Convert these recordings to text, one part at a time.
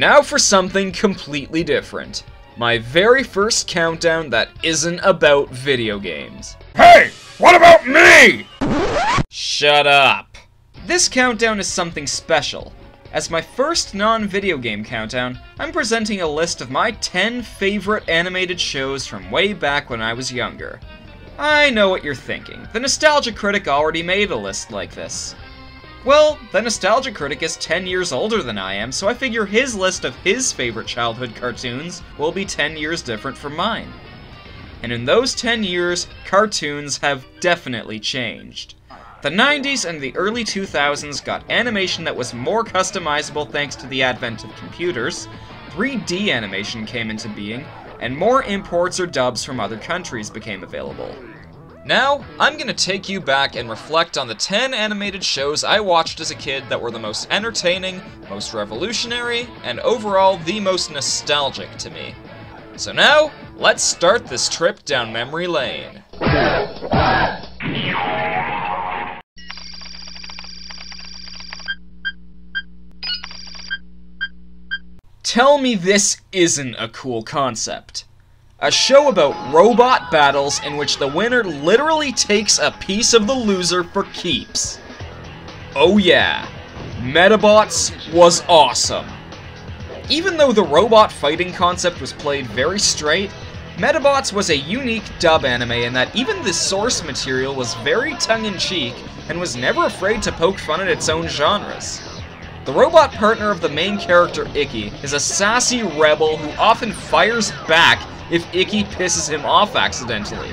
now for something completely different. My very first countdown that isn't about video games. Hey, what about me? Shut up. This countdown is something special. As my first non-video game countdown, I'm presenting a list of my 10 favorite animated shows from way back when I was younger. I know what you're thinking. The Nostalgia Critic already made a list like this. Well, the Nostalgia Critic is 10 years older than I am, so I figure his list of his favorite childhood cartoons will be 10 years different from mine. And in those 10 years, cartoons have definitely changed. The 90s and the early 2000s got animation that was more customizable thanks to the advent of computers, 3D animation came into being, and more imports or dubs from other countries became available. Now, I'm gonna take you back and reflect on the 10 animated shows I watched as a kid that were the most entertaining, most revolutionary, and overall the most nostalgic to me. So now, let's start this trip down memory lane. Tell me this isn't a cool concept. A show about robot battles in which the winner literally takes a piece of the loser for keeps. Oh yeah, Medabots was awesome. Even though the robot fighting concept was played very straight, Medabots was a unique dub anime in that even the source material was very tongue-in-cheek and was never afraid to poke fun at its own genres. The robot partner of the main character, Ikki, is a sassy rebel who often fires back if Ikki pisses him off accidentally.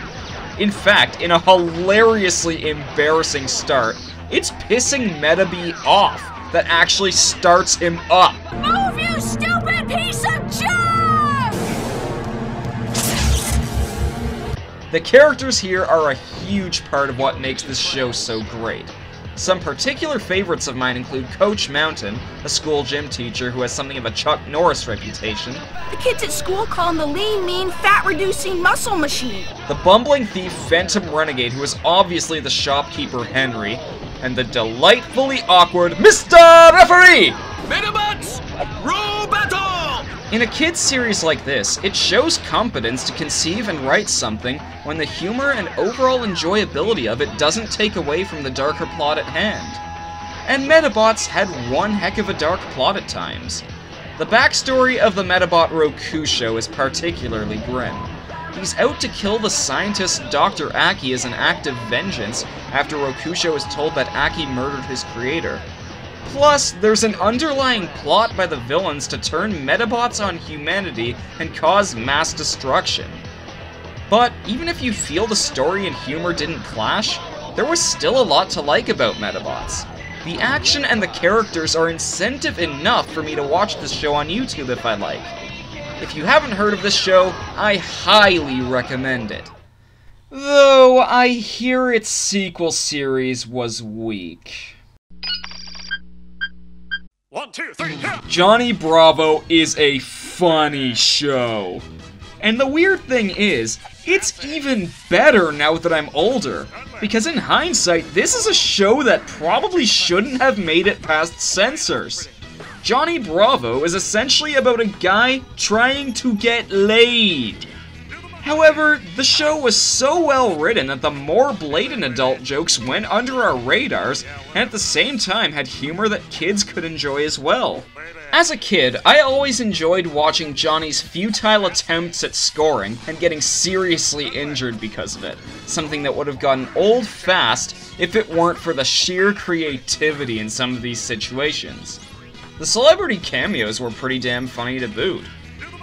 In fact, in a hilariously embarrassing start, it's pissing Metabee off that actually starts him up. Move, you stupid piece of junk! The characters here are a huge part of what makes this show so great. Some particular favorites of mine include Coach Mountain, a school gym teacher who has something of a Chuck Norris reputation, The kids at school call him the lean, mean, fat-reducing muscle machine. the bumbling thief Phantom Renegade who is obviously the shopkeeper Henry, and the delightfully awkward Mr. Referee! Medabots, roll battle! In a kids series like this, it shows competence to conceive and write something when the humor and overall enjoyability of it doesn't take away from the darker plot at hand. And Medabots had one heck of a dark plot at times. The backstory of the Medabot Rokusho is particularly grim. He's out to kill the scientist Dr. Aki as an act of vengeance after Rokusho is told that Aki murdered his creator. Plus, there's an underlying plot by the villains to turn Medabots on humanity and cause mass destruction. But even if you feel the story and humor didn't clash, there was still a lot to like about Medabots. The action and the characters are incentive enough for me to watch this show on YouTube if I like. If you haven't heard of this show, I highly recommend it. Though I hear its sequel series was weak. One, two, three, yeah! Johnny Bravo is a funny show. And the weird thing is, it's even better now that I'm older. Because in hindsight, this is a show that probably shouldn't have made it past censors. Johnny Bravo is essentially about a guy trying to get laid. However, the show was so well written that the more blatant adult jokes went under our radars, and at the same time had humor that kids could enjoy as well. As a kid, I always enjoyed watching Johnny's futile attempts at scoring and getting seriously injured because of it, something that would have gotten old fast if it weren't for the sheer creativity in some of these situations. The celebrity cameos were pretty damn funny to boot.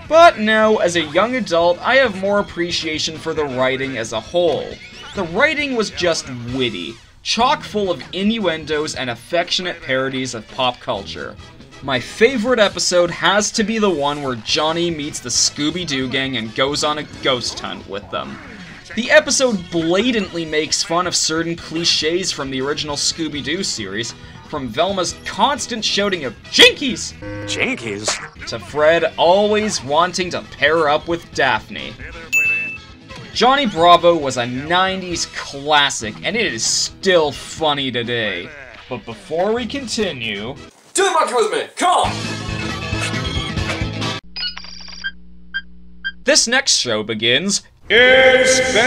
But now, as a young adult, I have more appreciation for the writing as a whole. The writing was just witty, chock full of innuendos and affectionate parodies of pop culture. My favorite episode has to be the one where Johnny meets the Scooby Doo gang and goes on a ghost hunt with them. The episode blatantly makes fun of certain cliches from the original Scooby Doo series, from Velma's constant shouting of Jinkies Jinkies? to Fred always wanting to pair up with Daphne. Johnny Bravo was a 90s classic, and it is still funny today. But before we continue, Do the monkey with me! Come on! This next show begins in space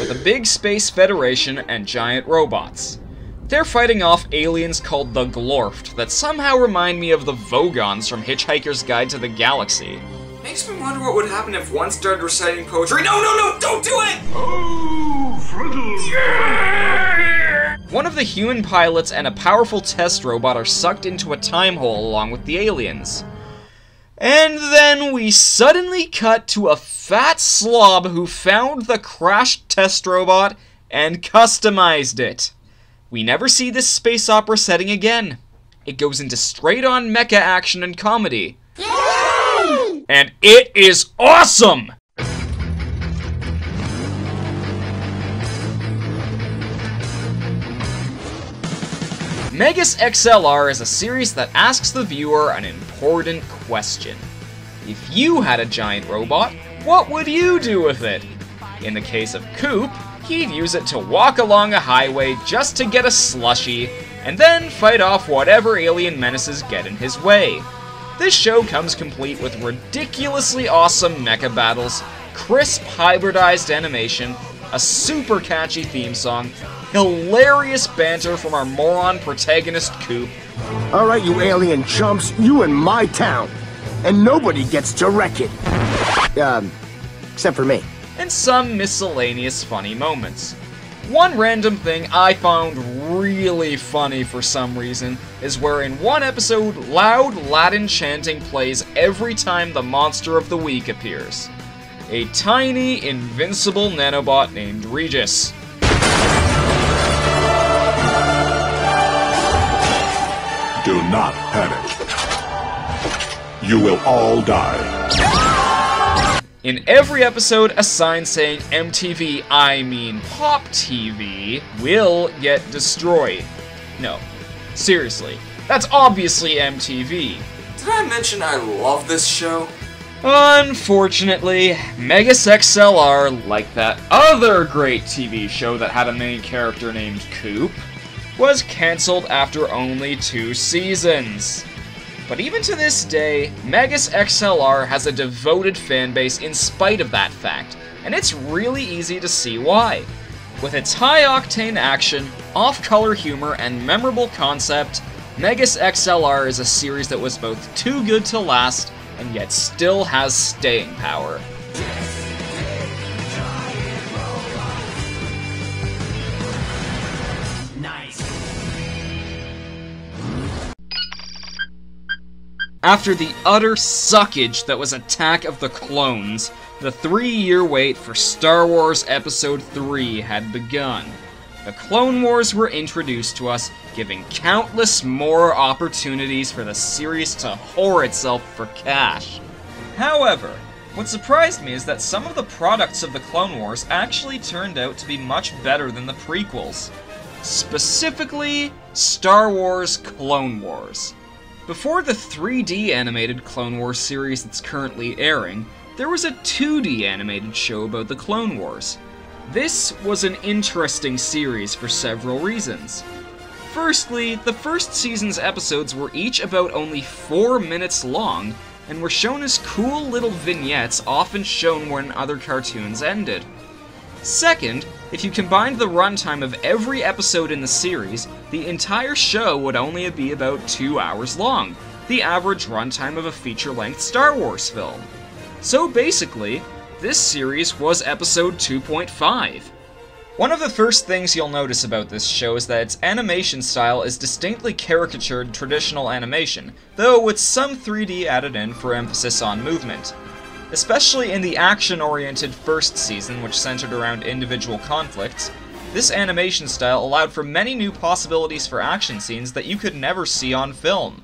with a big space federation and giant robots. They're fighting off aliens called the Glorft that somehow remind me of the Vogons from Hitchhiker's Guide to the Galaxy. Makes me wonder what would happen if one started reciting poetry. No, no, no, don't do it! Oh, one of the human pilots and a powerful test robot are sucked into a time hole along with the aliens. And then we suddenly cut to a fat slob who found the crashed test robot and customized it. We never see this space opera setting again. It goes into straight on mecha action and comedy. And it is awesome! Megas XLR is a series that asks the viewer an important question. If you had a giant robot, what would you do with it? In the case of Coop, he'd use it to walk along a highway just to get a slushy, and then fight off whatever alien menaces get in his way. This show comes complete with ridiculously awesome mecha battles, crisp hybridized animation, a super catchy theme song, hilarious banter from our moron protagonist Coop, All right, you alien chumps, you in my town. And nobody gets to wreck it. Um, except for me. And some miscellaneous funny moments. One random thing I found really funny for some reason is where in one episode, loud Latin chanting plays every time the monster of the week appears. A tiny, invincible nanobot named Regis. Do not panic. You will all die. In every episode, a sign saying MTV, I mean Pop TV, will get destroyed. No, seriously, that's obviously MTV. Did I mention I love this show? Unfortunately, Megas XLR, like that other great TV show that had a main character named Coop, was cancelled after only two seasons. But even to this day, Megas XLR has a devoted fanbase in spite of that fact, and it's really easy to see why. With its high octane action, off color humor, and memorable concept, Megas XLR is a series that was both too good to last and yet still has staying power. After the utter suckage that was Attack of the Clones, the three year wait for Star Wars Episode 3 had begun. The Clone Wars were introduced to us, giving countless more opportunities for the series to whore itself for cash. However, what surprised me is that some of the products of the Clone Wars actually turned out to be much better than the prequels. Specifically, Star Wars Clone Wars. Before the 3D animated Clone Wars series that's currently airing, there was a 2D animated show about the Clone Wars. This was an interesting series for several reasons. Firstly, the first season's episodes were each about only 4 minutes long and were shown as cool little vignettes often shown when other cartoons ended. Second, if you combined the runtime of every episode in the series, the entire show would only be about two hours long, the average runtime of a feature length Star Wars film. So basically, this series was episode 2.5. One of the first things you'll notice about this show is that its animation style is distinctly caricatured traditional animation, though with some 3D added in for emphasis on movement. Especially in the action oriented first season, which centered around individual conflicts, this animation style allowed for many new possibilities for action scenes that you could never see on film.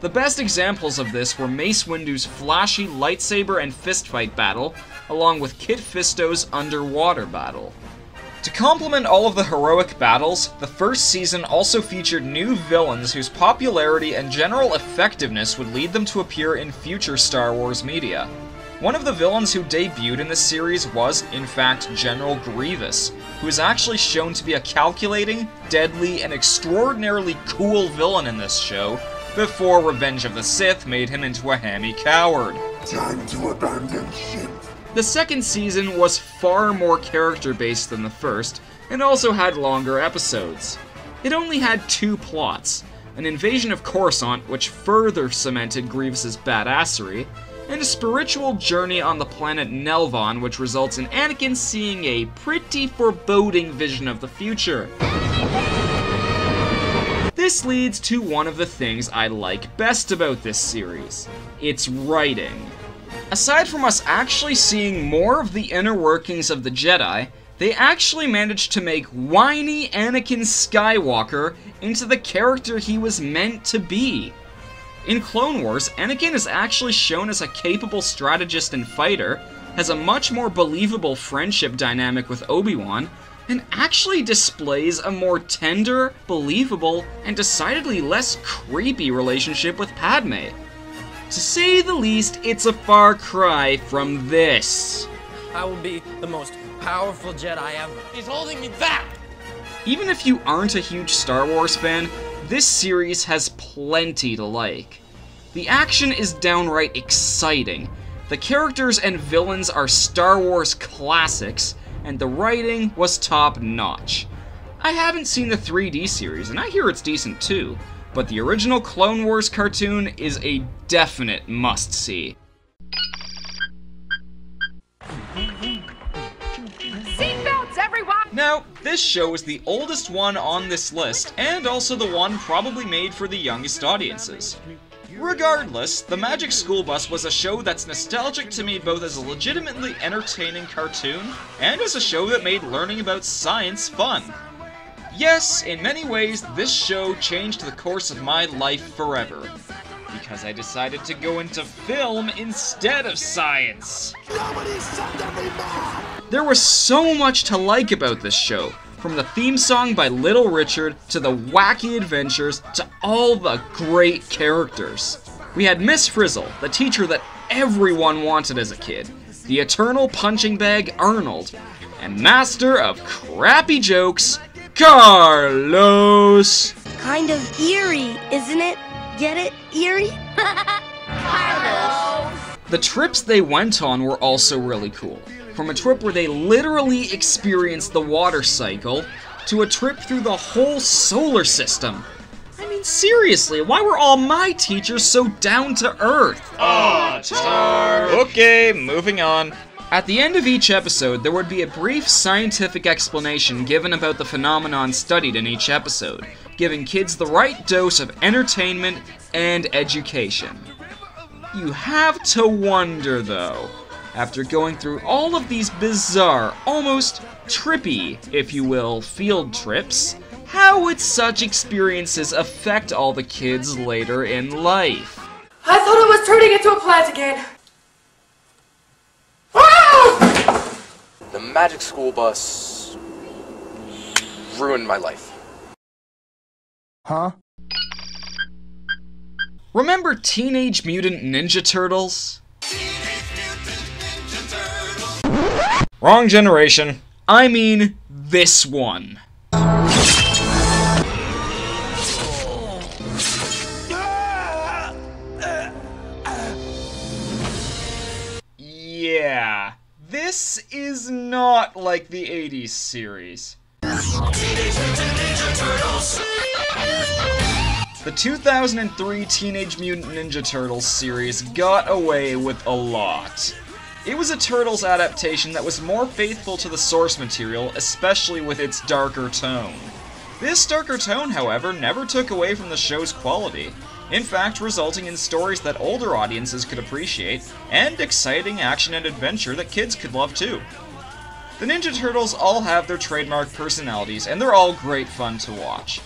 The best examples of this were Mace Windu's flashy lightsaber and fistfight battle, along with Kit Fisto's underwater battle. To complement all of the heroic battles, the first season also featured new villains whose popularity and general effectiveness would lead them to appear in future Star Wars media. One of the villains who debuted in the series was, in fact, General Grievous, who is actually shown to be a calculating, deadly, and extraordinarily cool villain in this show, before Revenge of the Sith made him into a hammy coward. Time to abandon ship. The second season was far more character based than the first, and also had longer episodes. It only had two plots an invasion of Coruscant, which further cemented Grievous's badassery, and a spiritual journey on the planet Nelvaan, which results in Anakin seeing a pretty foreboding vision of the future. This leads to one of the things I like best about this series its writing. Aside from us actually seeing more of the inner workings of the Jedi, they actually managed to make whiny Anakin Skywalker into the character he was meant to be. In Clone Wars, Anakin is actually shown as a capable strategist and fighter, has a much more believable friendship dynamic with Obi-Wan, and actually displays a more tender, believable, and decidedly less creepy relationship with Padme. To say the least, it's a far cry from this. I will be the most powerful Jedi ever. He's holding me back! Even if you aren't a huge Star Wars fan, this series has plenty to like. The action is downright exciting, the characters and villains are Star Wars classics, and the writing was top notch. I haven't seen the 3D series, and I hear it's decent too, but the original Clone Wars cartoon is a definite must see. Now, this show is the oldest one on this list, and also the one probably made for the youngest audiences. Regardless, The Magic School Bus was a show that's nostalgic to me both as a legitimately entertaining cartoon and as a show that made learning about science fun. Yes, in many ways, this show changed the course of my life forever. Because I decided to go into film instead of science. There was so much to like about this show, from the theme song by Little Richard to the wacky adventures to all the great characters. We had Miss Frizzle, the teacher that everyone wanted as a kid, the eternal punching bag Arnold, and master of crappy jokes, Carlos. Kind of eerie, isn't it? Get it? Eerie? Carlos! The trips they went on were also really cool. From a trip where they literally experienced the water cycle to a trip through the whole solar system. I mean, seriously, why were all my teachers so down to earth? Okay, moving on. At the end of each episode, there would be a brief scientific explanation given about the phenomenon studied in each episode, giving kids the right dose of entertainment and education. You have to wonder, though, after going through all of these bizarre, almost trippy, if you will, field trips, how would such experiences affect all the kids later in life? I thought it was turning into a plant again. Ah! The magic school bus ruined my life. Huh? Remember Teenage Mutant Ninja Turtles? Wrong generation. I mean, this one. Yeah, this is not like the 80s series. The 2003 Teenage Mutant Ninja Turtles series got away with a lot. It was a Turtles adaptation that was more faithful to the source material, especially with its darker tone. This darker tone, however, never took away from the show's quality, in fact, resulting in stories that older audiences could appreciate, and exciting action and adventure that kids could love too. The Ninja Turtles all have their trademark personalities, and they're all great fun to watch.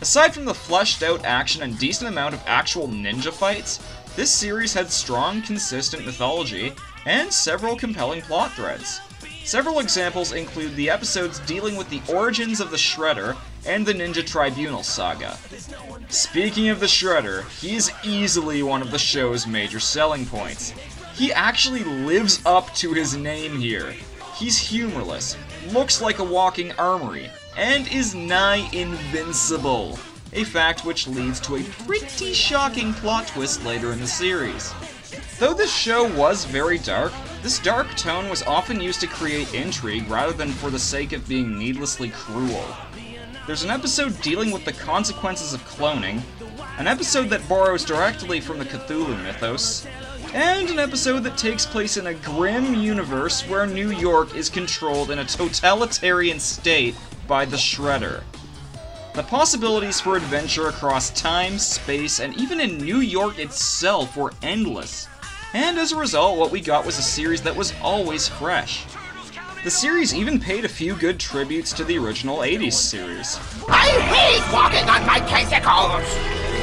Aside from the fleshed out action and decent amount of actual ninja fights, this series had strong, consistent mythology and several compelling plot threads. Several examples include the episodes dealing with the origins of the Shredder and the Ninja Tribunal saga. Speaking of the Shredder, he's easily one of the show's major selling points. He actually lives up to his name here. He's humorless, looks like a walking armory, and is nigh invincible. A fact which leads to a pretty shocking plot twist later in the series. Though this show was very dark, this dark tone was often used to create intrigue rather than for the sake of being needlessly cruel. There's an episode dealing with the consequences of cloning, an episode that borrows directly from the Cthulhu mythos, and an episode that takes place in a grim universe where New York is controlled in a totalitarian state by the Shredder. The possibilities for adventure across time, space, and even in New York itself were endless. And as a result, what we got was a series that was always fresh. The series even paid a few good tributes to the original 80s series. I hate walking on my bicycles!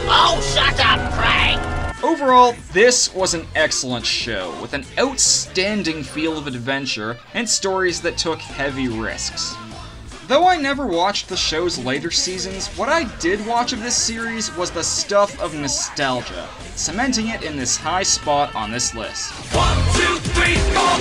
Oh, shut up, Frank! Overall, this was an excellent show, with an outstanding feel of adventure and stories that took heavy risks. Though I never watched the show's later seasons, what I did watch of this series was the stuff of nostalgia, cementing it in this high spot on this list. One, two, three, four,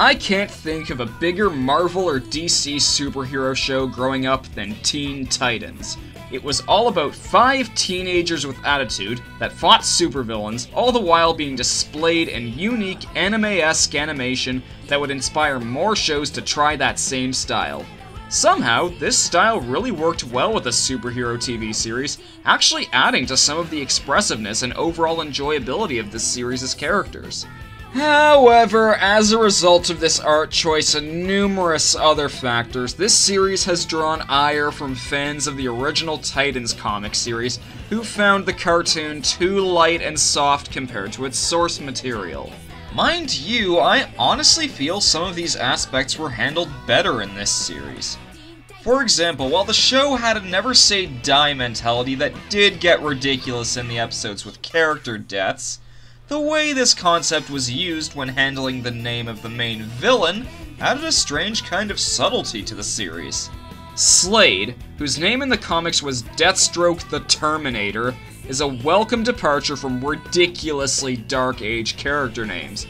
I can't think of a bigger Marvel or DC superhero show growing up than Teen Titans. It was all about five teenagers with attitude that fought supervillains, all the while being displayed in unique anime-esque animation that would inspire more shows to try that same style. Somehow, this style really worked well with a superhero TV series, actually adding to some of the expressiveness and overall enjoyability of this series' characters. However, as a result of this art choice and numerous other factors, this series has drawn ire from fans of the original Titans comic series, who found the cartoon too light and soft compared to its source material. Mind you, I honestly feel some of these aspects were handled better in this series. For example, while the show had a never say die mentality that did get ridiculous in the episodes with character deaths, the way this concept was used when handling the name of the main villain added a strange kind of subtlety to the series. Slade, whose name in the comics was Deathstroke the Terminator, is a welcome departure from ridiculously dark age character names.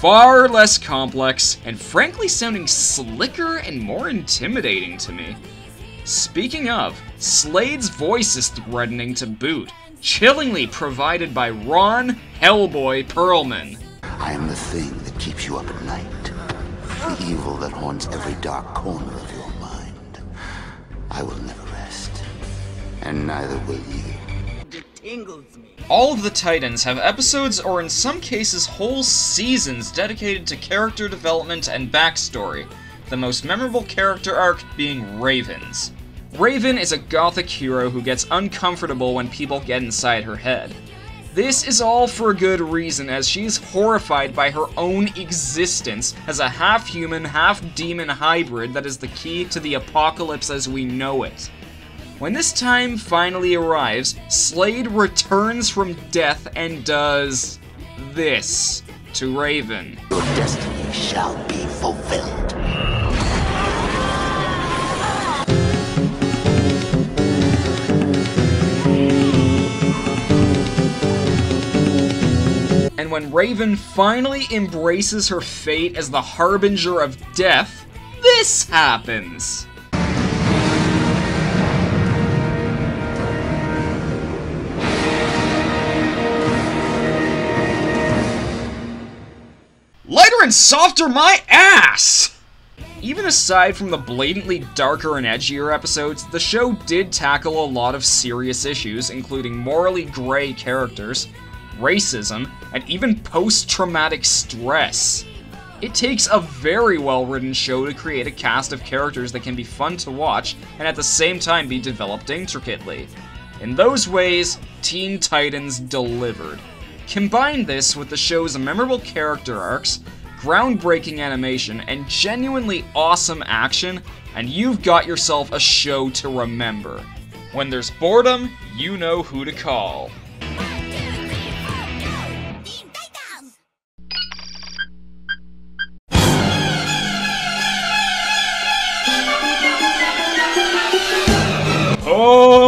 Far less complex, and frankly sounding slicker and more intimidating to me. Speaking of, Slade's voice is threatening to boot, chillingly provided by Ron Hellboy Perlman. I am the thing that keeps you up at night. The evil that haunts every dark corner of your mind. I will never rest. And neither will you. It tingles me. All of the Titans have episodes or in some cases whole seasons dedicated to character development and backstory, the most memorable character arc being Raven's. Raven is a gothic hero who gets uncomfortable when people get inside her head. This is all for a good reason, as she's horrified by her own existence as a half human, half demon hybrid that is the key to the apocalypse as we know it. When this time finally arrives, Slade returns from death and does this to Raven. Your destiny shall be fulfilled. And when Raven finally embraces her fate as the harbinger of death, this happens. Lighter and softer my ass! Even aside from the blatantly darker and edgier episodes, the show did tackle a lot of serious issues, including morally gray characters, racism, and even post traumatic stress. It takes a very well written show to create a cast of characters that can be fun to watch and at the same time be developed intricately. In those ways, Teen Titans delivered. Combine this with the show's memorable character arcs, groundbreaking animation, and genuinely awesome action, and you've got yourself a show to remember. When there's boredom, you know who to call.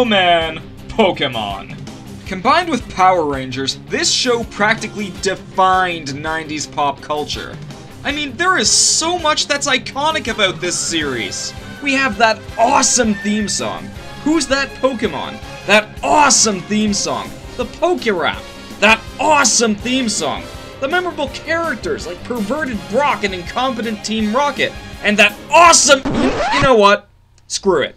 Man, Pokemon. Combined with Power Rangers, this show practically defined 90s pop culture. I mean, there is so much that's iconic about this series. We have that awesome theme song. Who's that Pokemon? That awesome theme song. The Pokerap. That awesome theme song. The memorable characters like perverted Brock and incompetent Team Rocket. And that awesome. You know what? Screw it.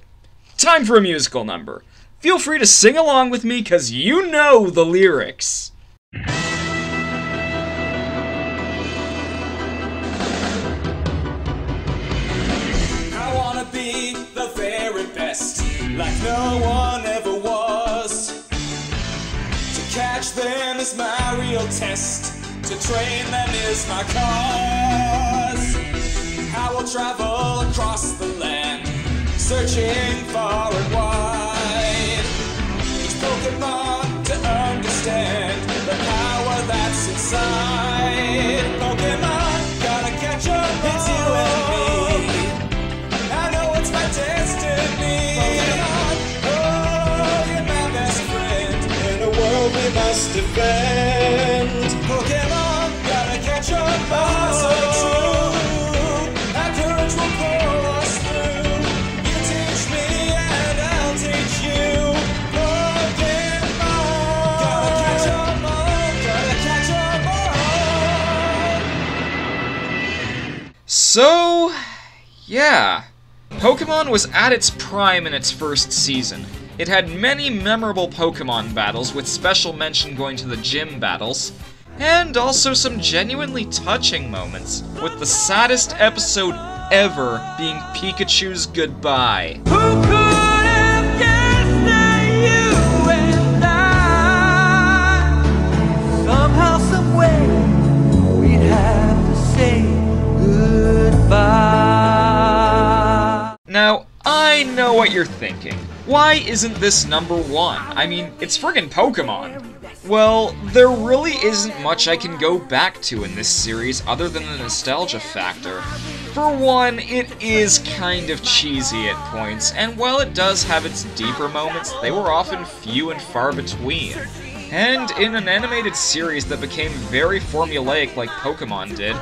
Time for a musical number. Feel free to sing along with me because you know the lyrics. I wanna be the very best, like no one ever was. To catch them is my real test, to train them is my cause. I will travel across the land, searching far and wide. Pokemon to understand the power that's inside. Pokemon, gotta catch up, it's you and me. I know it's my destiny. Pokemon, oh, you're my best friend in a world we must defend. Pokemon was at its prime in its first season. It had many memorable Pokemon battles, with special mention going to the gym battles, and also some genuinely touching moments, with the saddest episode ever being Pikachu's goodbye. Somehow, someway, we'd have to say goodbye. Now, I know what you're thinking. Why isn't this number one? I mean, it's friggin' Pokemon. Well, there really isn't much I can go back to in this series other than the nostalgia factor. For one, it is kind of cheesy at points, and while it does have its deeper moments, they were often few and far between. And in an animated series that became very formulaic like Pokemon did,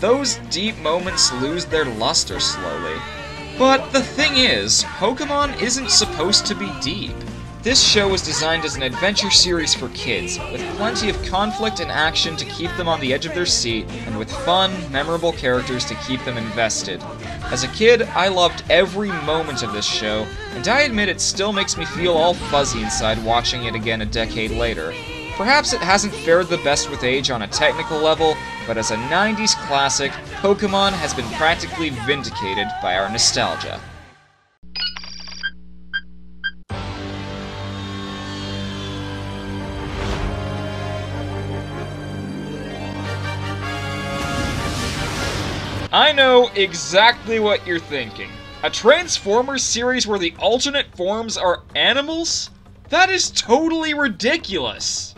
those deep moments lose their luster slowly. But the thing is, Pokemon isn't supposed to be deep. This show was designed as an adventure series for kids, with plenty of conflict and action to keep them on the edge of their seat, and with fun, memorable characters to keep them invested. As a kid, I loved every moment of this show, and I admit it still makes me feel all fuzzy inside watching it again a decade later. Perhaps it hasn't fared the best with age on a technical level, but as a 90s classic, Pokemon has been practically vindicated by our nostalgia. I know exactly what you're thinking. A Transformers series where the alternate forms are animals? That is totally ridiculous!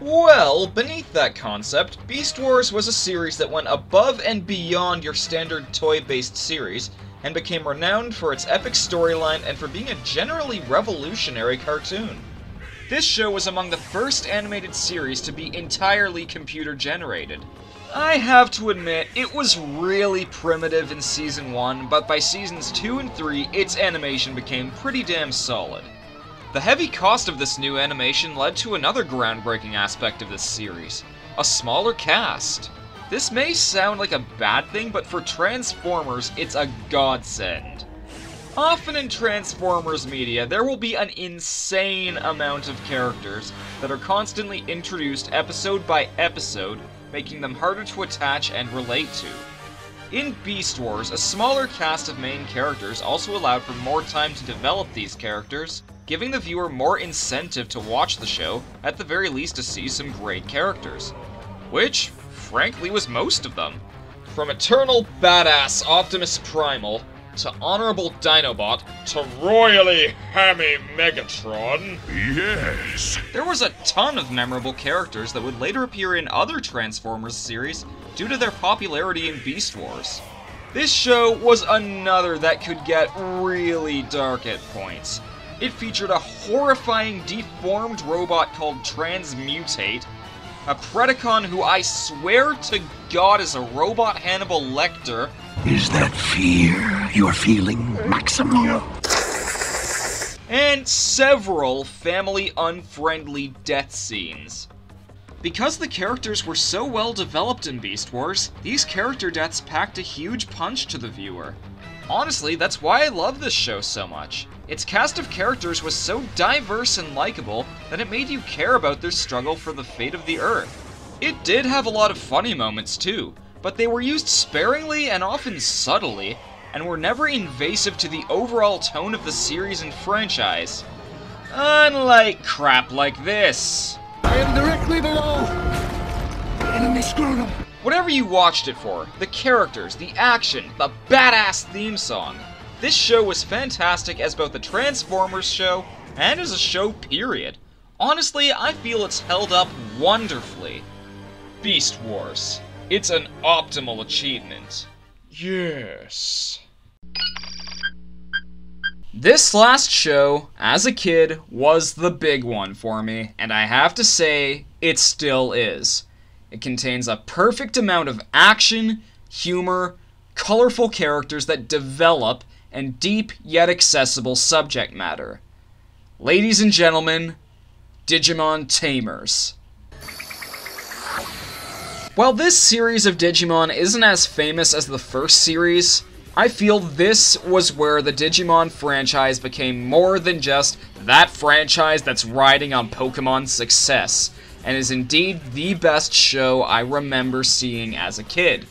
Well, beneath that concept, Beast Wars was a series that went above and beyond your standard toy-based series, and became renowned for its epic storyline and for being a generally revolutionary cartoon. This show was among the first animated series to be entirely computer generated. I have to admit, it was really primitive in Season 1, but by Seasons 2 and 3, its animation became pretty damn solid. The heavy cost of this new animation led to another groundbreaking aspect of this series a smaller cast. This may sound like a bad thing, but for Transformers, it's a godsend. Often in Transformers media, there will be an insane amount of characters that are constantly introduced episode by episode, making them harder to attach and relate to. In Beast Wars, a smaller cast of main characters also allowed for more time to develop these characters, giving the viewer more incentive to watch the show, at the very least to see some great characters. Which, frankly, was most of them. From Eternal Badass Optimus Primal, to Honorable Dinobot, to royally hammy Megatron. Yes. There was a ton of memorable characters that would later appear in other Transformers series due to their popularity in Beast Wars. This show was another that could get really dark at points. It featured a horrifying deformed robot called Transmutate, a Predacon who I swear to God is a robot Hannibal Lecter, Is that fear you're feeling, Maximal? and several family unfriendly death scenes. Because the characters were so well developed in Beast Wars, these character deaths packed a huge punch to the viewer. Honestly, that's why I love this show so much. Its cast of characters was so diverse and likable that it made you care about their struggle for the fate of the Earth. It did have a lot of funny moments too, but they were used sparingly and often subtly, and were never invasive to the overall tone of the series and franchise. Unlike crap like this. I am directly below. Enemy scrotum. Whatever you watched it for, the characters, the action, the badass theme song, this show was fantastic as both a Transformers show and as a show, period. Honestly, I feel it's held up wonderfully. Beast Wars. It's an optimal achievement. Yes. This last show, as a kid, was the big one for me, and I have to say, it still is. It contains a perfect amount of action, humor, colorful characters that develop, and deep yet accessible subject matter. Ladies and gentlemen, Digimon Tamers. While this series of Digimon isn't as famous as the first series, I feel this was where the Digimon franchise became more than just that franchise that's riding on Pokemon's success, and is indeed the best show I remember seeing as a kid.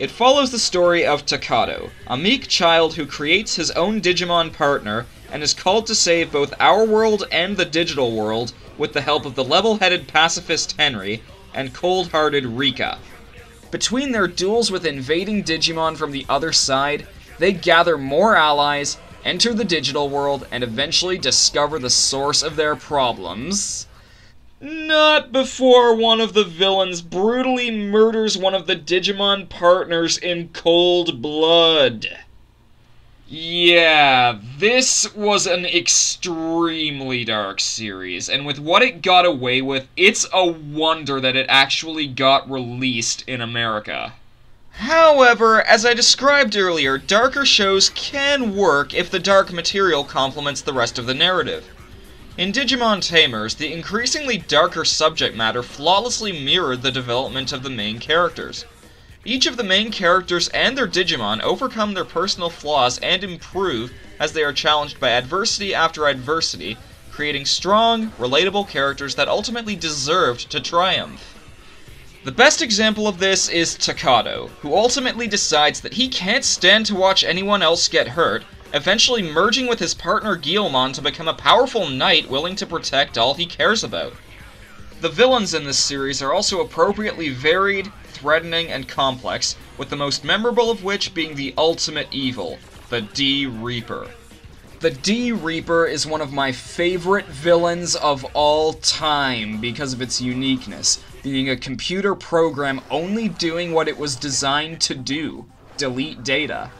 It follows the story of Takato, a meek child who creates his own Digimon partner and is called to save both our world and the digital world with the help of the level headed pacifist Henry and cold hearted Rika. Between their duels with invading Digimon from the other side, they gather more allies, enter the digital world, and eventually discover the source of their problems. Not before one of the villains brutally murders one of the Digimon partners in cold blood. Yeah, this was an extremely dark series, and with what it got away with, it's a wonder that it actually got released in America. However, as I described earlier, darker shows can work if the dark material complements the rest of the narrative. In Digimon Tamers, the increasingly darker subject matter flawlessly mirrored the development of the main characters. Each of the main characters and their Digimon overcome their personal flaws and improve as they are challenged by adversity after adversity, creating strong, relatable characters that ultimately deserved to triumph. The best example of this is Takato, who ultimately decides that he can't stand to watch anyone else get hurt, eventually merging with his partner Guilmon to become a powerful knight willing to protect all he cares about. The villains in this series are also appropriately varied, threatening, and complex, with the most memorable of which being the ultimate evil, the D Reaper. The D Reaper is one of my favorite villains of all time because of its uniqueness, being a computer program only doing what it was designed to do delete data.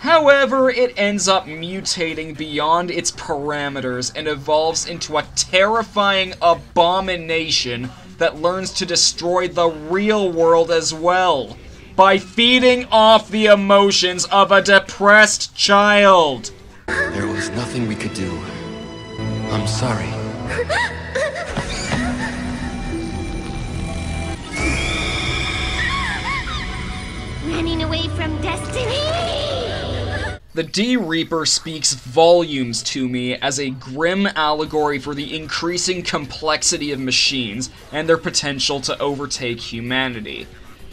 However, it ends up mutating beyond its parameters and evolves into a terrifying abomination that learns to destroy the real world as well by feeding off the emotions of a depressed child. There was nothing we could do. I'm sorry. Running away from destiny! The D Reaper speaks volumes to me as a grim allegory for the increasing complexity of machines and their potential to overtake humanity.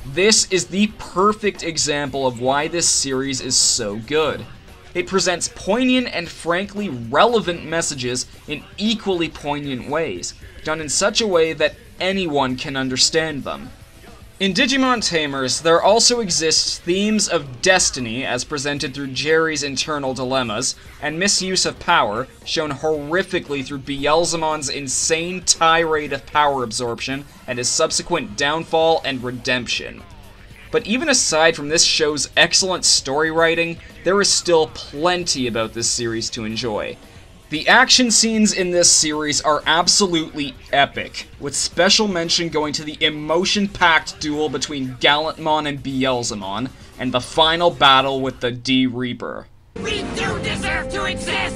This is the perfect example of why this series is so good. It presents poignant and frankly relevant messages in equally poignant ways, done in such a way that anyone can understand them. In Digimon Tamers, there also exists themes of destiny as presented through Jeri's internal dilemmas, and misuse of power, shown horrifically through Beelzemon's insane tirade of power absorption and his subsequent downfall and redemption. But even aside from this show's excellent story writing, there is still plenty about this series to enjoy. The action scenes in this series are absolutely epic, with special mention going to the emotion-packed duel between Gallantmon and Beelzemon, and the final battle with the D Reaper. We do deserve to exist!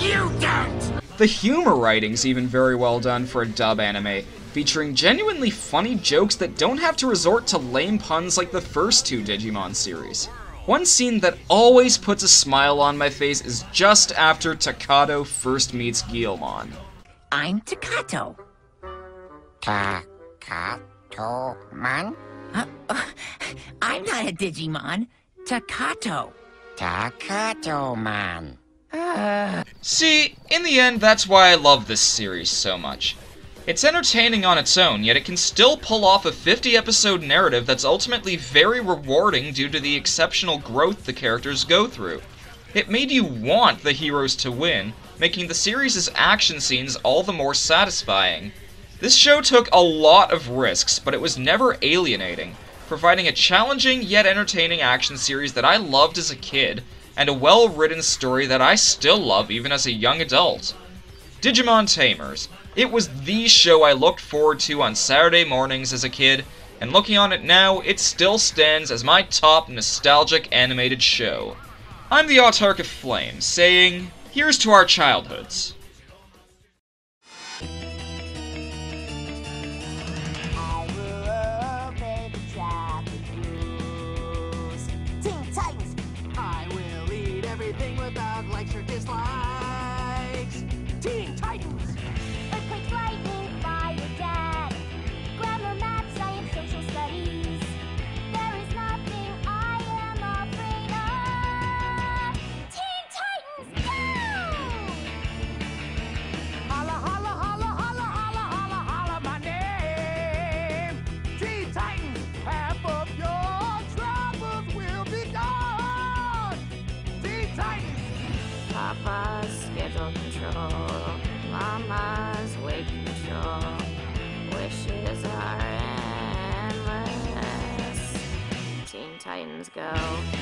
You don't! The humor writing's even very well done for a dub anime, featuring genuinely funny jokes that don't have to resort to lame puns like the first two Digimon series. One scene that always puts a smile on my face is just after Takato first meets Guilmon. I'm Takato. Takato man? Uh, uh, I'm not a Digimon. Takato. Takatomon. Uh... See, in the end, that's why I love this series so much. It's entertaining on its own, yet it can still pull off a 50 episode narrative that's ultimately very rewarding due to the exceptional growth the characters go through. It made you want the heroes to win, making the series' action scenes all the more satisfying. This show took a lot of risks, but it was never alienating, providing a challenging yet entertaining action series that I loved as a kid, and a well written story that I still love even as a young adult. Digimon Tamers. It was the show I looked forward to on Saturday mornings as a kid, and looking on it now, it still stands as my top nostalgic animated show. I'm the Autarch of Flame, saying, here's to our childhoods. Titans go.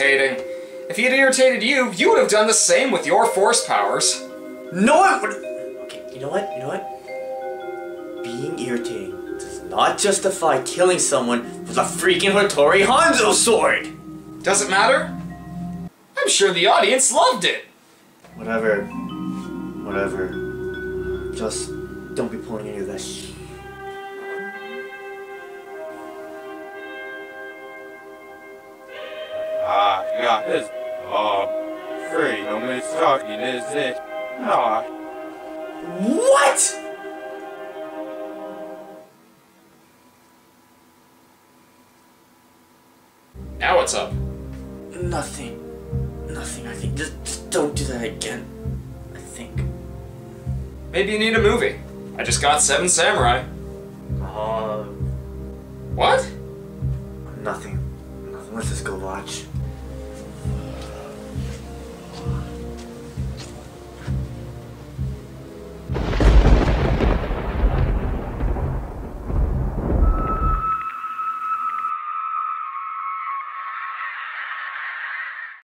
Irritating. If he had irritated you, you would have done the same with your force powers. No, I would. Okay, you know what? You know what? Being irritating does not justify killing someone with a freaking Hattori Hanzo sword! Does it matter? I'm sure the audience loved it. Whatever. Whatever. Just don't be pulling any of that sh- Yeah, this, uh, freedom is talking, is it? Nah. What? Now what's up? Nothing. Nothing, I think. Just, just don't do that again. I think. Maybe you need a movie. I just got Seven Samurai. Uh. What? Nothing. Nothing. Let's just go watch.